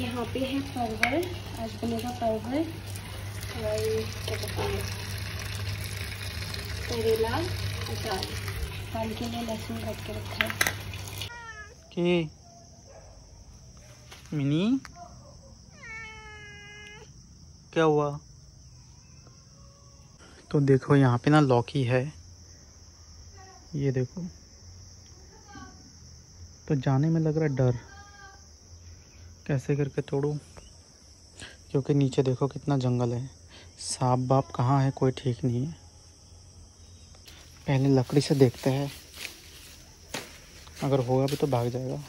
यहाँ पे है परवल आज बनेगा परवल और क्या हैं? करेला दाल। दाल के लिए लहसुन काट के रखा है। के? मिनी? क्या हुआ? तो देखो, यहाँ पे ना लौकी है। ये देखो। तो जाने में लग रहा है डर। कैसे करके तोड़ूँ? क्योंकि नीचे देखो कितना जंगल है। सांप बाप कहाँ है, कोई ठीक नहीं है। पहले लकड़ी से देखते हैं। अगर होगा भी तो भाग जाएगा।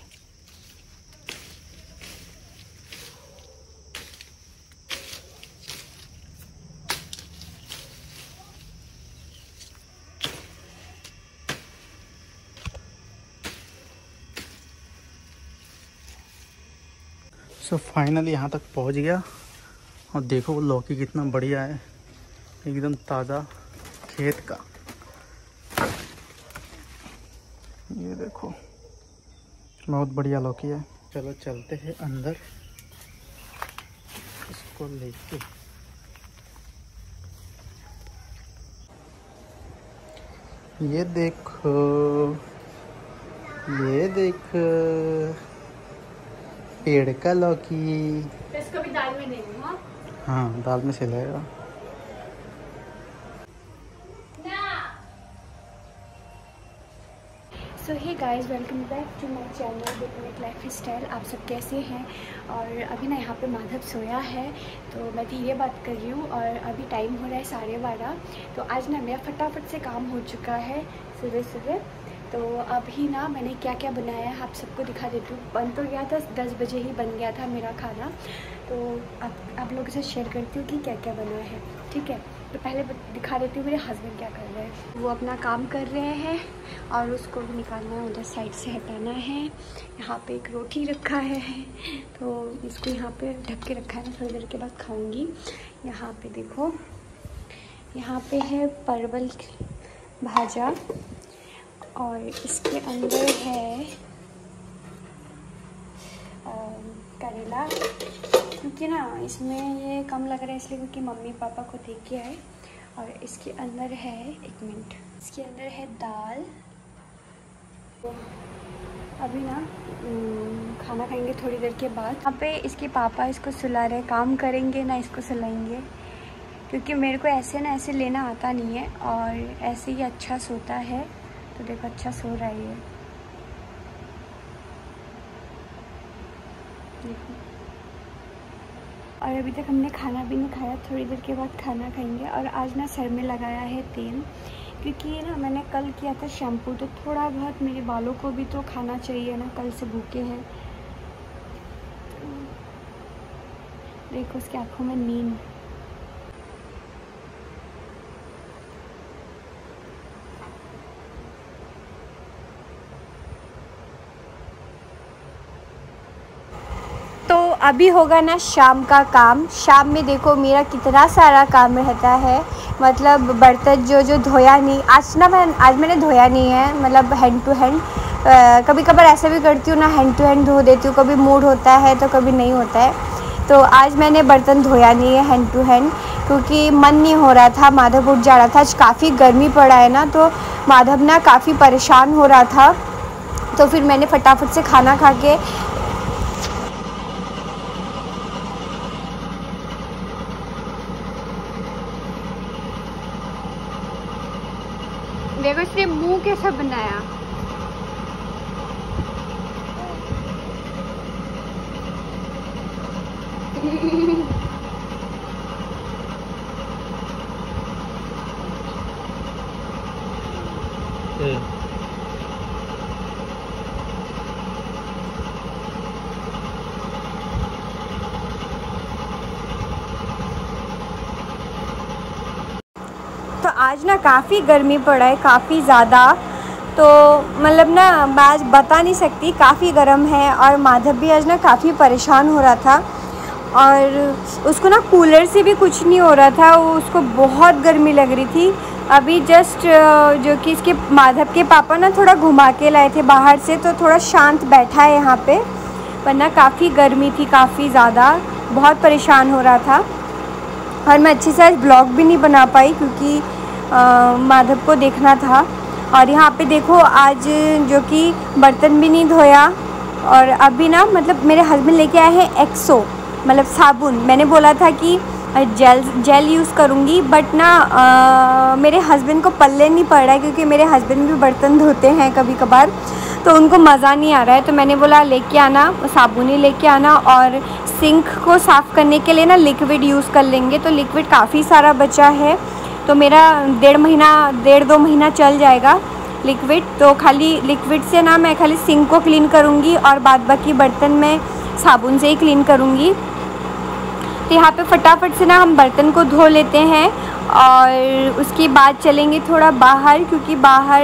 सो फाइनली यहाँ तक पहुँच गया। और देखो वो लौकी कितना बढ़िया है। एकदम ताज़ा खेत का। ये देखो, बहुत बढ़िया लौकी है। चलो चलते हैं अंदर। इसको लेके। ये देखो ये देखो। पेड़ का लौकी। तो इसको भी दाल में देंगे हाँ? हाँ दाल में सिलाएगा so hey guys welcome back to my channel different lifestyle आप सब कैसे हैं? और अभी ना यहाँ पे माधव सोया है तो मैं धीरे बात कर रही हूँ और अभी टाइम हो रहा है साढ़े बारह तो आज ना मेरा फटाफट से काम हो चुका है सुबह सुबह तो अभी ना मैंने क्या क्या बनाया है, आप सबको दिखा देती हूँ। बन तो गया था, दस बजे ही बन गया था मेरा खाना। तो आप आप लोगों से शेयर करती हूँ कि क्या क्या बना है, ठीक है? तो पहले दिखा देती हूँ मेरे हस्बैंड क्या कर रहे हैं। वो अपना काम कर रहे हैं और उसको भी निकालना है, उधर साइड से हटाना है। यहाँ पे एक रोटी रखा है तो इसको यहाँ पे ढक के रखा है, थोड़ी देर के बाद खाऊँगी। यहाँ पे देखो, यहाँ पे है परवल भाजा। और इसके अंदर है करेला। क्योंकि ना, इसमें ये कम लग रहा है इसलिए क्योंकि मम्मी पापा को दे के आए। और इसके अंदर है, एक मिनट। इसके अंदर है दाल। तो अभी ना खाना खाएँगे थोड़ी देर के बाद। यहाँ पे इसके पापा इसको सुला रहे काम करेंगे ना इसको सुलाएँगे। क्योंकि मेरे को ऐसे ना, ऐसे लेना आता नहीं है। और ऐसे ही अच्छा सोता है। तो देखो अच्छा सो रहा है ये। देखो। और अभी तक हमने खाना भी नहीं खाया, थोड़ी देर के बाद खाना खाएँगे। और आज ना सर में लगाया है तेल, क्योंकि ये ना मैंने कल किया था शैम्पू तो थोड़ा बहुत मेरे बालों को भी तो खाना चाहिए ना, कल से भूखे हैं। देखो, उसकी आँखों में नींद तो अभी होगा ना शाम का काम। शाम में देखो मेरा कितना सारा काम रहता है। मतलब बर्तन जो जो धोया नहीं। आज ना मैं, आज मैंने धोया नहीं है। मतलब हैंड टू हैंड कभी कभार ऐसा भी करती हूँ ना हैंड टू हैंड धो देती हूँ। कभी मूड होता है तो कभी नहीं होता है। तो आज मैंने बर्तन धोया नहीं है हैंड टू हैंड क्योंकि मन नहीं हो रहा था। माधव उठ जा रहा था। आज काफ़ी गर्मी पड़ा है ना तो माधव ना काफ़ी परेशान हो रहा था। तो फिर मैंने फटाफट से खाना खा के देखो इसने मुँह कैसा बनाया। तो आज ना काफ़ी गर्मी पड़ा है, काफ़ी ज़्यादा। तो मतलब ना, मैं आज बता नहीं सकती, काफ़ी गर्म है और माधव भी आज ना काफ़ी परेशान हो रहा था। और उसको ना कूलर से भी कुछ नहीं हो रहा था, वो उसको बहुत गर्मी लग रही थी। अभी जस्ट, जो कि इसके माधव के पापा ना थोड़ा घुमा के लाए थे बाहर से तो थोड़ा शांत बैठा है यहाँ पे। वरना काफ़ी गर्मी थी, काफ़ी ज़्यादा, बहुत परेशान हो रहा था। और मैं अच्छे से आज ब्लॉग भी नहीं बना पाई, क्योंकि माधव को देखना था। और यहाँ पे देखो आज जो कि बर्तन भी नहीं धोया। और अभी ना मतलब मेरे हस्बैंड लेके आए हैं एक्सो मतलब साबुन। मैंने बोला था कि जेल जेल यूज़ करूँगी बट ना आ, मेरे हस्बैंड को पल्ले नहीं पड़ रहा है क्योंकि मेरे हस्बैंड भी बर्तन धोते हैं कभी कभार तो उनको मज़ा नहीं आ रहा है। तो मैंने बोला लेके आना साबुन ही लेके आना। और सिंक को साफ़ करने के लिए ना लिक्विड यूज़ कर लेंगे। तो लिक्विड काफ़ी सारा बचा है। तो मेरा डेढ़ महीना डेढ़ दो महीना चल जाएगा लिक्विड तो खाली लिक्विड से ना मैं खाली सिंक को क्लीन करूँगी और बाद बाकी बर्तन में साबुन से ही क्लीन करूँगी। तो यहाँ पे फटाफट से ना हम बर्तन को धो लेते हैं और उसके बाद चलेंगे थोड़ा बाहर क्योंकि बाहर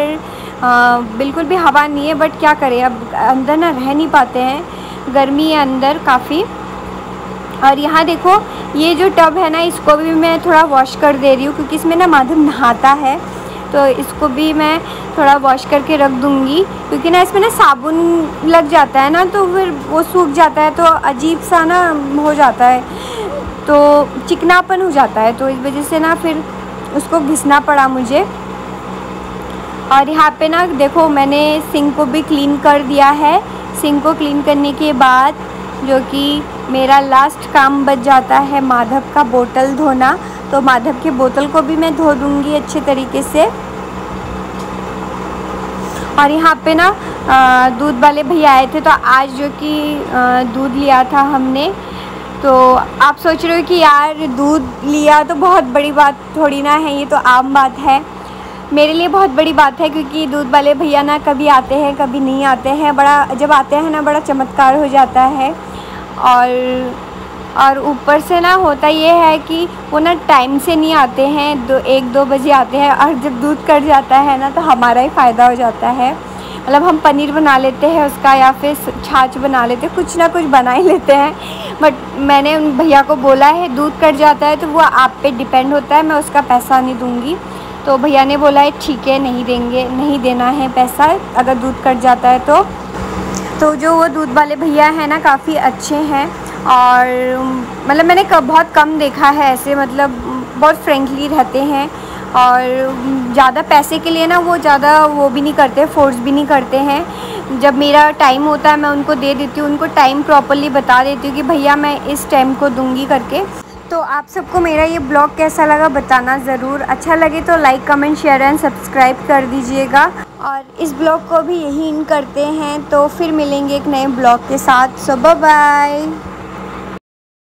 आ, बिल्कुल भी हवा नहीं है बट क्या करें? अब अंदर ना रह नहीं पाते हैं। गर्मी है अंदर काफ़ी। और यहाँ देखो, ये जो टब है ना, इसको भी मैं थोड़ा वॉश कर दे रही हूँ, क्योंकि इसमें ना माधव नहाता है। तो इसको भी मैं थोड़ा वॉश करके रख दूँगी, क्योंकि ना इसमें ना साबुन लग जाता है ना तो फिर वो सूख जाता है तो अजीब सा ना हो जाता है। तो चिकनापन हो जाता है तो इस वजह से ना फिर उसको घिसना पड़ा मुझे। और यहाँ पे ना, देखो, मैंने सिंक को भी क्लीन कर दिया है। सिंक को क्लीन करने के बाद जो कि मेरा लास्ट काम बच जाता है माधव का बोतल धोना। तो माधव के बोतल को भी मैं धो दूँगी अच्छे तरीके से। और यहाँ पे ना दूध वाले भैया आए थे तो आज जो कि दूध लिया था हमने। तो आप सोच रहे हो कि यार, दूध लिया तो बहुत बड़ी बात थोड़ी ना है, ये तो आम बात है। मेरे लिए बहुत बड़ी बात है, क्योंकि दूध वाले भैया ना कभी आते हैं, कभी नहीं आते हैं। बड़ा, जब आते हैं ना, बड़ा चमत्कार हो जाता है। और और ऊपर से ना होता ये है कि वो ना टाइम से नहीं आते हैं, दो, एक, दो बजे आते हैं और जब दूध कट जाता है ना तो हमारा ही फ़ायदा हो जाता है। मतलब हम पनीर बना लेते हैं उसका या फिर छाछ बना लेते हैं, कुछ ना कुछ बना ही लेते हैं। बट मैंने उन भैया को बोला है, दूध कट जाता है तो वो आप पे डिपेंड होता है, मैं उसका पैसा नहीं दूँगी। तो भैया ने बोला है, ठीक है, नहीं देंगे, नहीं देना है पैसा, अगर दूध कट जाता है तो। तो जो वो दूध वाले भैया हैं ना, काफ़ी अच्छे हैं और मतलब मैंने कब बहुत कम देखा है ऐसे मतलब बहुत फ्रेंकली रहते हैं और ज़्यादा पैसे के लिए ना वो ज़्यादा वो भी नहीं करते, फोर्स भी नहीं करते हैं। जब मेरा टाइम होता है, मैं उनको दे देती हूँ, उनको टाइम प्रॉपरली बता देती हूँ कि भैया मैं इस टाइम को दूँगी करके। तो आप सबको मेरा ये ब्लॉग कैसा लगा बताना ज़रूर। अच्छा लगे तो like, comment, share and subscribe कर दीजिएगा। और इस ब्लॉग को भी यही करते हैं। तो फिर मिलेंगे एक नए ब्लॉग के साथ। सो बाय